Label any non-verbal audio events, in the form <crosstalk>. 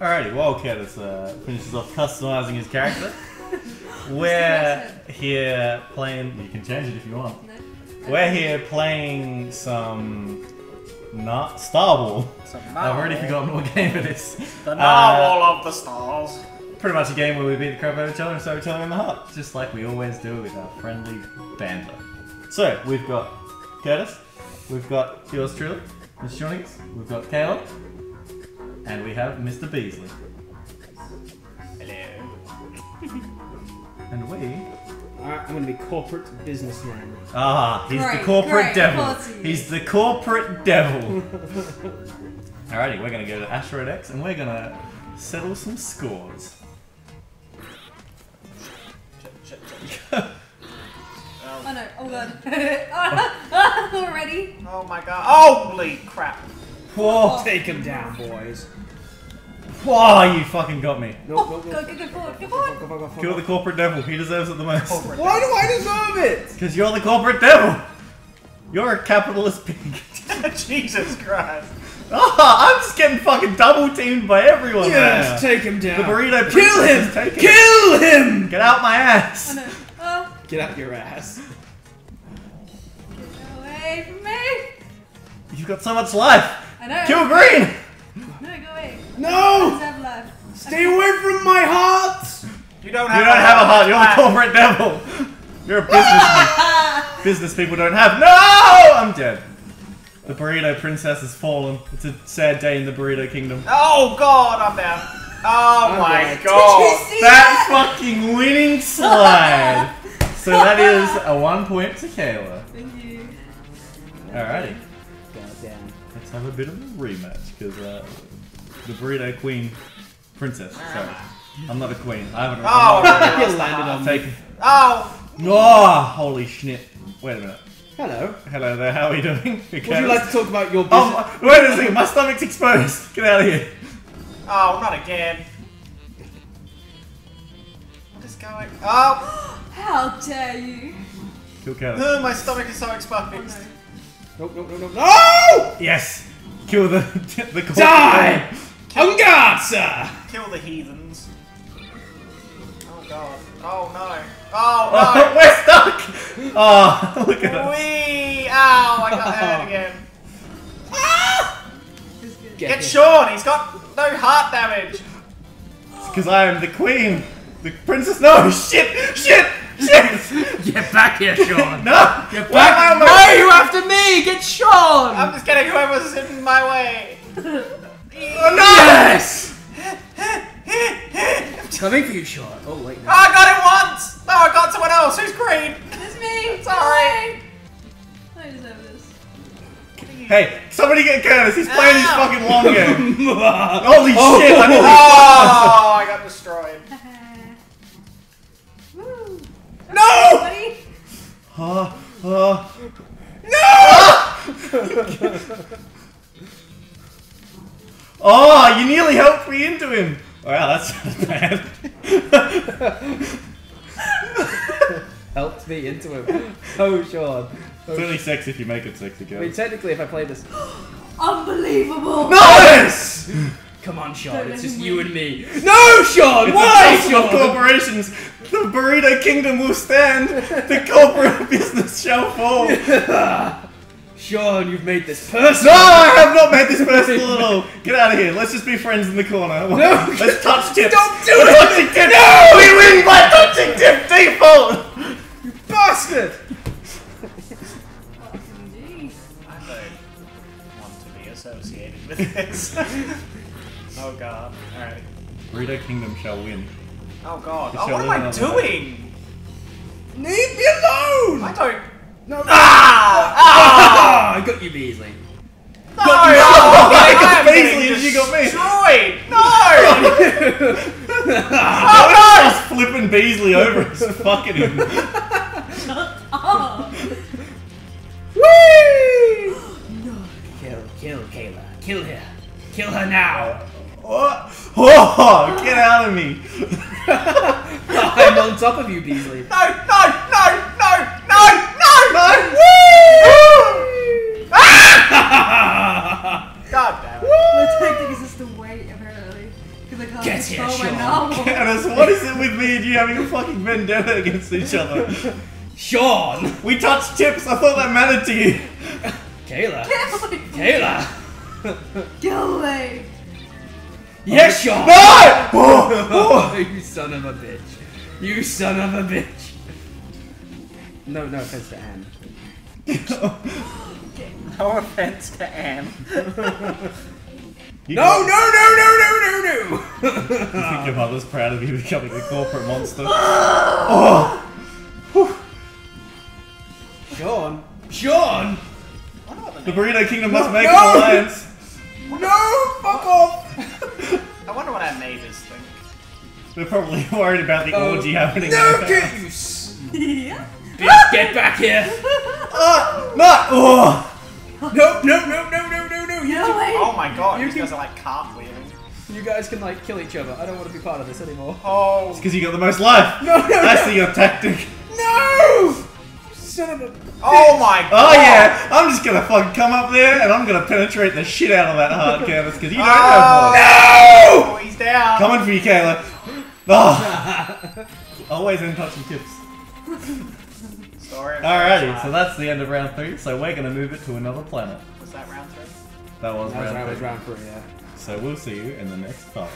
Alrighty, while Curtis uh, finishes off customizing his character, <laughs> we're here playing. You can change it if you want. No. We're here playing some not Star Wars. I've already forgotten what game it is. The Uh, narwhal of the stars. Pretty much a game where we beat the crap out of each other and stab each other in the heart, just like we always do with our friendly banter. So we've got Curtis, we've got yours truly, Miss Shonix, we've got Caleb, and we have Mr. Beazley. Hello. <laughs> And we Alright, I'm gonna be corporate businessman. Ah, he's the corporate great, devil. of He's the corporate devil. <laughs> Alrighty, we're gonna go to Asteroid X and we're gonna settle some scores. <laughs> Oh no, oh god. Already? Oh my god. Holy crap. Whoa, Take him down, boys. whoa, you fucking got me. Nope, Oh, nope, go, nope. go, go forward, go Go, forward. go, go, go, go, Kill the corporate devil. He deserves it the most. Corporate Why do I deserve it? Because you're the corporate devil. You're a capitalist pig. <laughs> Jesus Christ. Ah, I'm just getting fucking double teamed by everyone Yes, now. take him down. The burrito Kill princess him! is taking it. Kill him! Get out my Oh ass. no. Oh, Get out your ass. get away from me. You've got so much life. I know. Kill Green. No, go away. No! have life. Stay away from my heart! You don't You have don't have a heart. You're the corporate devil. You're a <laughs> businessman. Business people don't have. No, I'm dead. The burrito princess has fallen. It's a sad day in the burrito kingdom. Oh god, I'm down. Oh I'm my dead. Did you god. see That that? fucking winning slide. So that is a one point to Kayla. Thank you. Alrighty, God damn. Let's have a bit of a rematch because uh, the burrito queen princess. Sorry, I'm not a queen. I haven't. Oh, I'm You landed on not me. taking. Oh, Oh, holy shit! Wait a minute. Hello. Hello there. How are you doing? <laughs> Would you like to talk about your business? Oh, my- wait a second. My stomach's exposed. Get out of here. oh, not again. What is going? Oh, <gasps> How dare you? Kill Kayla. oh, my stomach is so Oh exposed. no. Nope, nope, nope, nope. No! Yes. Kill the <laughs> the corporate Die! devil. On guard, sir! Kill the heathens. Oh god. Oh no. Oh <laughs> Oh, no. we're stuck. Oh, <laughs> look at us. Wee! Ow! I got hurt again. It's good. Get Get. Sean. He's got no heart damage. Because I am the queen. The princess. No, shit, shit, shit. <laughs> Get back here, Sean! <laughs> No. Get Why am I on my- No, you after me! Get Sean! I'm just getting whoever's in my way. Oh, no. Yes! <laughs> Coming for you, Sean. Oh, wait, Oh, no. I got it once! No, I got someone else who's green! It's me. Sorry. I deserve this. Hey, somebody get Curtis. He's playing his fucking long game. oh, Holy shit! I nearly Oh, I got destroyed. Oh, <laughs> oh. Oh, you nearly helped me into him. Oh, wow, that's <laughs> bad. Helped me into him. Oh, Sean. Oh, it's only sex if you make it sexy, I mean, technically, if I play this. Unbelievable. Nice! <laughs> Come on, Sean. It's just you and me. No, Sean! It's Why, a council of Sean? corporations. The burrito kingdom will stand. The corporate <laughs> business shall fall. <laughs> Sean, you've made this personal. No, I have not made this personal at all. Get out of here. Let's just be friends in the corner. No. Let's touch <laughs> tips. Don't do We're it! touching tips. No! We win by touching tip shall win. Oh god. Oh, what am I doing? Leave me alone! I don't. No. Ah! Ah! <laughs> I got you, Beazley. No! you. Oh, I I got Beazley and you got me. Destroyed! <laughs> No! <laughs> Oh, no! Just flipping Beazley over. Just fucking him. Oh. Whee! Kill, kill Kayla. Kill her. Kill her now. Oh, oh, get me. I'm on top of you, Beazley. <laughs> No, no, no, no, no, no, no. Ah! God damn it. The tactic is to wait, apparently. Because I can't Get here, Sean. my novel. <laughs> Candace, what is it with me and you having a fucking vendetta against each other? <laughs> Sean! We touched tips, I thought that mattered to you. Kayla. Kayla. Kayla. Get away. Yes, Sean! No! Oh, <laughs> oh. you son of a bitch. You son of a bitch. No, no offense to Anne. <laughs> No offense to Anne. <laughs> No, no, no, no, no, no, no! I think your mother's proud of you becoming a corporate monster. oh! Sean! Sean! I wonder what the The Burrito Kingdom must No, make no! an alliance. No! Fuck off! I wonder what our neighbours think. They're probably <laughs> worried about the Oh, orgy happening. No, right get now. you! s- Yeah? Bitch, get back here! <laughs> Ah, no! Oh! No, no, no, no, no, no, no! You, Kill two- Oh my god, You these can- guys are like cartwheeling. you guys can like kill each other. I don't want to be part of this anymore. Oh. It's Because you got the most life. No, no, I no. see your tactic. No! Son of a. Oh my god. Oh yeah, I'm just gonna fucking come up there and I'm gonna penetrate the shit out of that heart <laughs> canvas because you oh, don't have one. Oh, he's down. Coming for you, Kayla. Oh. <laughs> Always in touch touching tips. Story of Alrighty, so that's the end of round three. So we're gonna move it to another planet. Was that round three? That was That round was three. round three, yeah. So we'll see you in the next part.